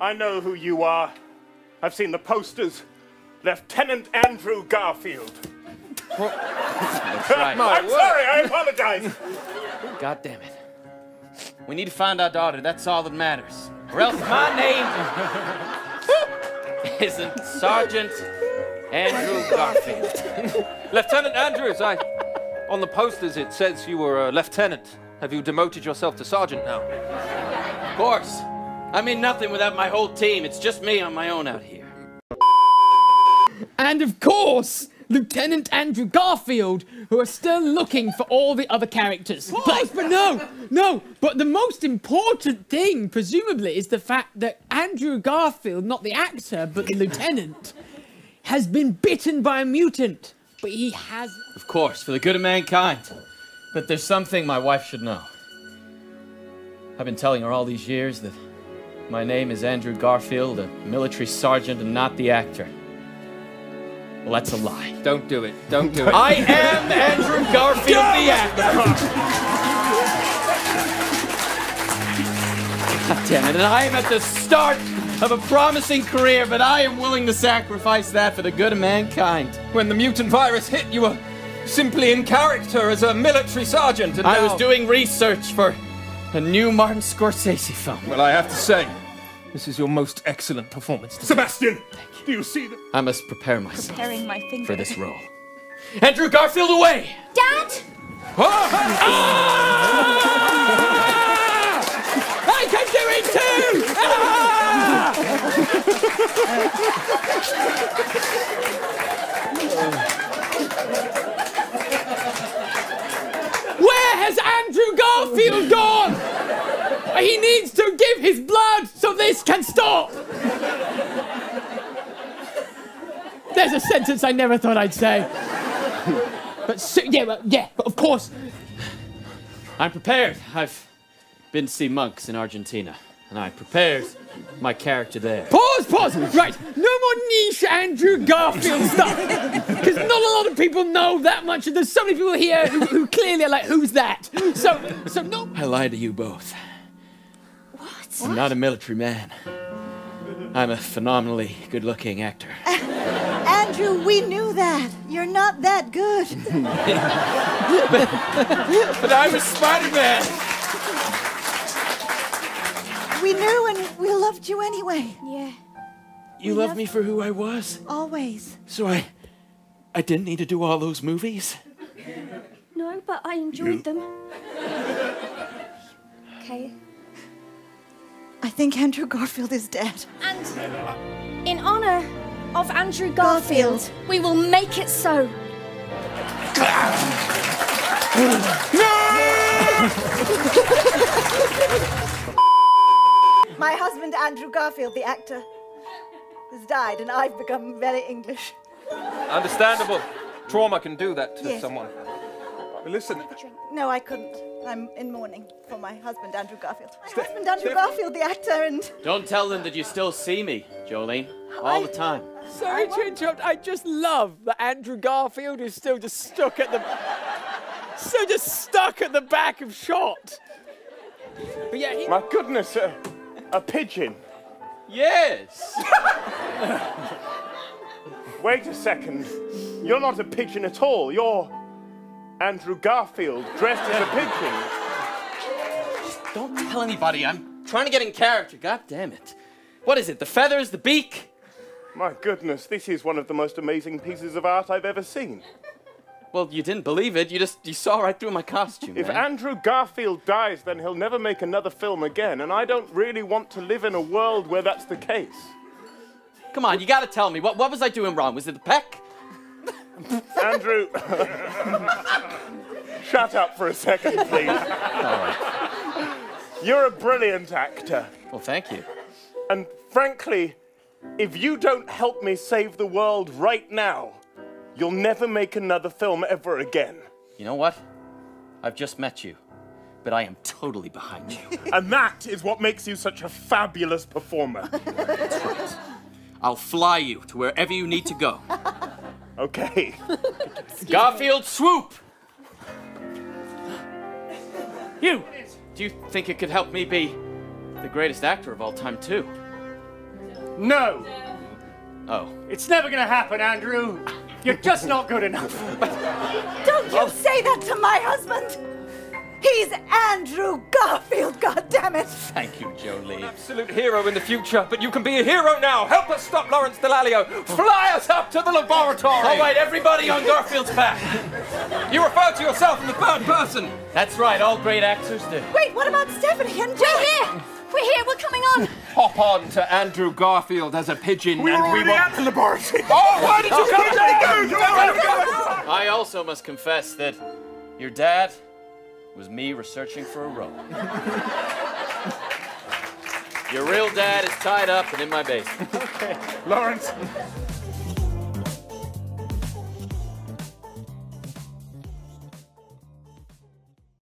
I know who you are. I've seen the posters. Lieutenant Andrew Garfield. That's right. I'm sorry, I apologize. God damn it. We need to find our daughter. That's all that matters. Or else my name isn't Sergeant Andrew Garfield. Lieutenant Andrews, I. On the posters, it says you were a lieutenant. Have you demoted yourself to sergeant now? Of course. I mean nothing without my whole team. It's just me on my own out here. And of course, Lieutenant Andrew Garfield, who are still looking for all the other characters. But, but no, no, but the most important thing, presumably, is the fact that Andrew Garfield, not the actor, but the lieutenant, has been bitten by a mutant. But he has. Of course, for the good of mankind. But there's something my wife should know. I've been telling her all these years that my name is Andrew Garfield, a military sergeant, and not the actor. Well, that's a lie. Don't do it. Don't do it. I am Andrew Garfield, the actor. God damn it, and I am at the start of a promising career, but I am willing to sacrifice that for the good of mankind. When the mutant virus hit, you were simply in character as a military sergeant. And I now- was doing research for a new Martin Scorsese film. Well, I have to say, this is your most excellent performance. to date. Sebastian, do you see the. I must prepare myself Preparing my finger. for this role. Andrew Garfield away! Dad! I can do it too! Ah! Where has Andrew Garfield gone? He needs to give his blood so this can stop. There's a sentence I never thought I'd say. But so, yeah, but, yeah, but of course, I'm prepared. I've been to see monks in Argentina, and I prepared my character there. Pause, pause. Right, no more niche Andrew Garfield stuff. Because not a lot of people know that much, and there's so many people here who, who clearly are like, who's that? So, so no. I lied to you both. What? I'm not a military man. I'm a phenomenally good looking actor. Andrew, we knew that. You're not that good. But I was Spider Man! We knew and we loved you anyway. Yeah. You loved me for who I was, Always. so I. I didn't need to do all those movies. No, but I enjoyed them. Okay. I think Andrew Garfield is dead. And in honor of Andrew Garfield, we will make it so. My husband, Andrew Garfield, the actor, has died, and I've become very English. Understandable. Trauma can do that to Yes. someone. Listen, No, I couldn't. I'm in mourning for my husband, Andrew Garfield. My husband, Andrew Steph- Garfield, the actor, and Don't tell them that you still see me, Jolene. All the time. Sorry to interrupt. I just love that Andrew Garfield is still just stuck at the. still just stuck at the back of shot. But yeah, he. my goodness, a, a pigeon. Yes! Wait a second. You're not a pigeon at all. You're Andrew Garfield dressed as a pigeon. Don't tell anybody. I'm trying to get in character. God damn it. What is it? The feathers? The beak? My goodness, this is one of the most amazing pieces of art I've ever seen. Well, you didn't believe it. You just you saw right through my costume. If man. Andrew Garfield dies, then he'll never make another film again, and I don't really want to live in a world where that's the case. Come on, you gotta tell me. What what was I doing wrong? Was it the peck? Andrew, shut up for a second, please. You're a brilliant actor, Well, thank you. and frankly, if you don't help me save the world right now, you'll never make another film ever again. You know what? I've just met you, but I am totally behind you. And that is what makes you such a fabulous performer. I'll fly you to wherever you need to go. Okay. Garfield, swoop! You! Do you think it could help me be the greatest actor of all time, too? No. Oh. It's never gonna happen, Andrew. You're just not good enough. Don't you say that to my husband! He's Andrew Garfield, goddammit! Thank you, Jolie. Absolute hero in the future, but you can be a hero now. Help us stop Lawrence Dallaglio. Fly us up to the laboratory. All right, everybody on Garfield's back. You refer to yourself in the third person. That's right, all great actors do. Wait, what about Stephanie and We're here! We're here, we're coming on! Hop on to Andrew Garfield as a pigeon, and we already will. at the laboratory. Oh, why did you come there? I also must confess that your dad was me researching for a role. your real dad is tied up and in my basement. Okay. Lawrence,